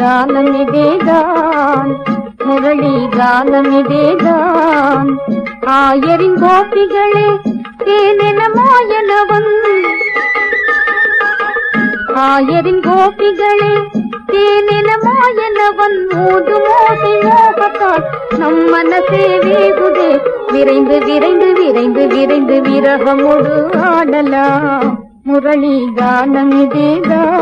கானமிதேதான் முரளி கானமிதேதான் ஆயரின் கோபிகளே தேனென மாயனவன் ஆயரின் கோபிகளே தேனென மாயனவன் மோது மோதி மோகத்தால் நம் மனசே வேகுதே. விரைந்து விரைந்து விரைந்து விரைந்து விரகமுடு ஆடலாம். முரளி கானமிதேதான் முரளி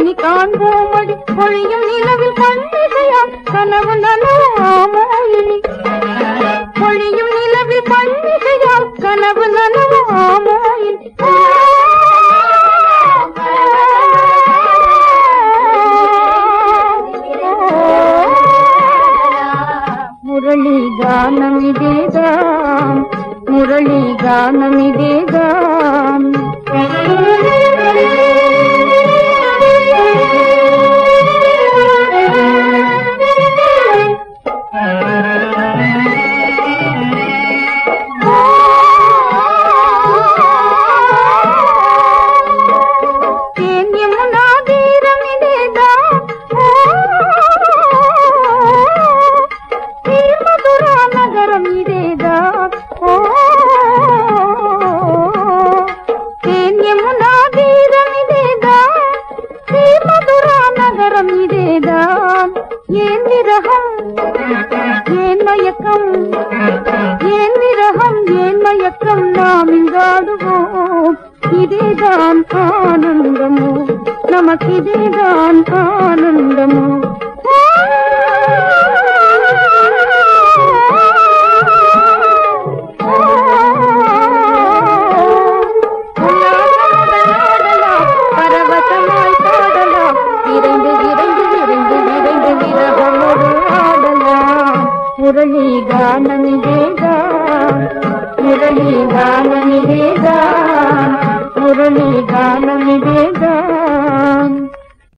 இனி காண்போம் அடி. பொழியும் நிலவில் கண்ணிசையாம் கனவு நனவாமோ இனி பொழியும் நிலவில் பன்னிசையால் கனவு நனவாமோ இனி முரளி கானம் இதேதாம் முரளி கானம் இதேதாம் நகரம் இதேதான். ஓ தேன் யமுனா தீரம் இதேதான். மதுரா நகரம் இதேதான். ஏன் விரகம் ஏன் மயக்கம் ஏன் விரகம் ஏன் மயக்கம் நாம் இங்காடுவோம். இதேதான் ஆனந்தமோ நமக்கு இதேதான் ஆனந்தமோ. ஆடலாம் முரளி கானமிதேதான்